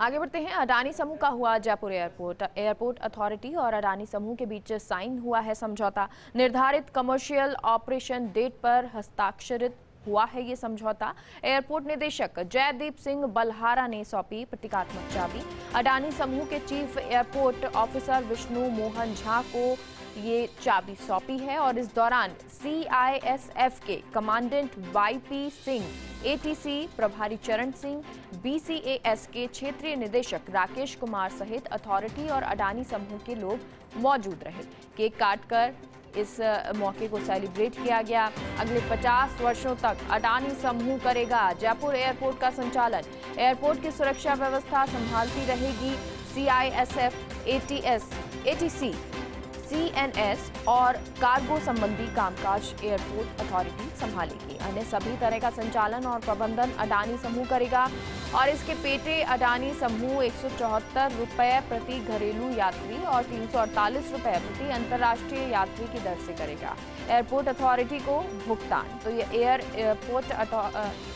आगे बढ़ते हैं। अडानी समूह का हुआ जयपुर एयरपोर्ट। एयरपोर्ट अथॉरिटी और अडानी समूह के बीच साइन हुआ है समझौता। निर्धारित कमर्शियल ऑपरेशन डेट पर हस्ताक्षरित हुआ है ये समझौता। एयरपोर्ट निदेशक जयदीप सिंह बल्हारा ने सौंपी प्रतीकात्मक चाबी। अडानी समूह के chief airport officer Vishnu Mohan Jha को ये चाबी सौंपी है और इस दौरान सीआईएसएफ के कमांडेंट वाईपी सिंह एटीसी प्रभारी चरण सिंह बीसीएएस के क्षेत्रीय निदेशक राकेश कुमार सहित अथॉरिटी और अडानी समूह के लोग मौजूद रहे। केक काटकर इस मौके को सेलिब्रेट किया गया। अगले 50 वर्षों तक अडानी समूह करेगा। जयपुर एयरपोर्ट का संचालन। एयरपोर्ट की सुरक्षा व्यवस्था संभालती रहेगी। सीआईएसएफ एटीएस एटीसी सीएनएस और कार्गो संबंधी कामकाज एयरपोर्ट अथॉरिटी संभालेगी। अन्य सभी तरह का संचालन और प्रबंधन अडानी समूह करेगा और इसके पेटे अडानी समूह एक रुपए प्रति घरेलू यात्री और तीन रुपए प्रति अंतर्राष्ट्रीय यात्री की दर से करेगा। एयरपोर्ट अथॉरिटी को भुगतान। तो ये एयर एयरपोर्ट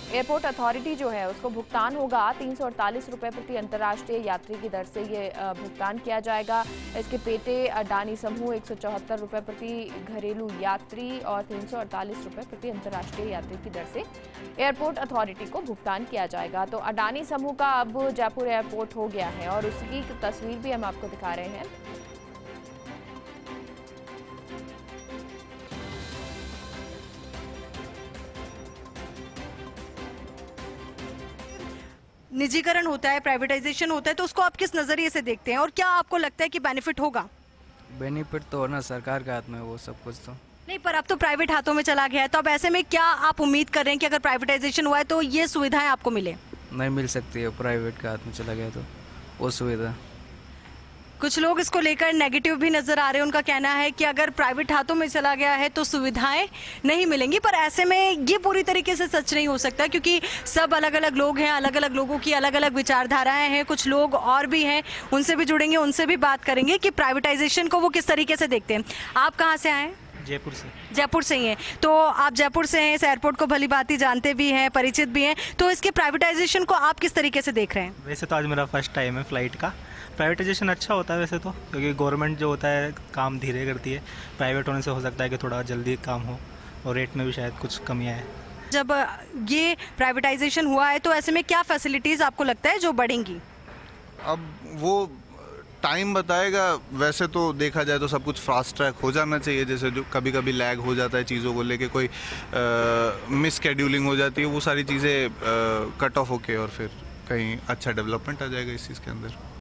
एयरपोर्ट अथॉरिटी जो है उसको भुगतान होगा तीन सौ अड़तालीस रुपए प्रति अंतर्राष्ट्रीय यात्री की दर से ये भुगतान किया जाएगा। इसके पेटे अडानी समूह एक सौ चौहत्तर रुपए प्रति घरेलू यात्री और तीन सौ अड़तालीस रुपए प्रति अंतर्राष्ट्रीय यात्री की दर से एयरपोर्ट अथॉरिटी को भुगतान किया जाएगा। तो अडानी समूह का अब जयपुर एयरपोर्ट हो गया है और उसकी तस्वीर भी हम आपको दिखा रहे हैं। निजीकरण होता है प्राइवेटाइजेशन होता है तो उसको आप किस नज़रिए से देखते हैं और क्या आपको लगता है कि बेनिफिट होगा? बेनिफिट तो ना सरकार के हाथ में वो सब कुछ तो। नहीं पर अब तो प्राइवेट हाथों में चला गया है तो अब ऐसे में क्या आप उम्मीद कर रहे हैं कि अगर प्राइवेटाइजेशन हुआ है तो ये सुविधाएँ आपको मिले? नहीं मिल सकती है प्राइवेट के हाथ में चला गया तो वो सुविधा। कुछ लोग इसको लेकर नेगेटिव भी नज़र आ रहे हैं। उनका कहना है कि अगर प्राइवेट हाथों में चला गया है तो सुविधाएँ नहीं मिलेंगी। पर ऐसे में ये पूरी तरीके से सच नहीं हो सकता, क्योंकि सब अलग अलग लोग हैं अलग अलग लोगों की अलग अलग विचारधाराएँ हैं। कुछ लोग और भी हैं, उनसे भी जुड़ेंगे, उनसे भी बात करेंगे कि प्राइवेटाइजेशन को वो किस तरीके से देखते हैं। आप कहाँ से आए जयपुर से। जयपुर से ही हैं। तो आप जयपुर से हैं इस एयरपोर्ट को भली बात ही जानते भी हैं परिचित भी हैं। तो इसके प्राइवेटाइजेशन को आप किस तरीके से देख रहे हैं? वैसे तो आज मेरा फ़र्स्ट टाइम है फ़्लाइट का। प्राइवेटाइजेशन अच्छा होता है वैसे तो क्योंकि गवर्नमेंट जो होता है काम धीरे करती है। प्राइवेट होने से हो सकता है कि थोड़ा जल्दी काम हो और रेट में भी शायद कुछ कमियाँ है। जब ये प्राइवेटाइजेशन हुआ है तो ऐसे में क्या फैसिलिटीज़ आपको लगता है जो बढ़ेंगी? अब वो टाइम बताएगा, वैसे तो देखा जाए तो सब कुछ फास्ट ट्रैक हो जाना चाहिए, जैसे जो कभी कभी लैग हो जाता है चीज़ों को लेके, कोई मिस हो जाती है, वो सारी चीज़ें कट ऑफ़ होके और फिर कहीं अच्छा डेवलपमेंट आ जाएगा इस चीज़ के अंदर।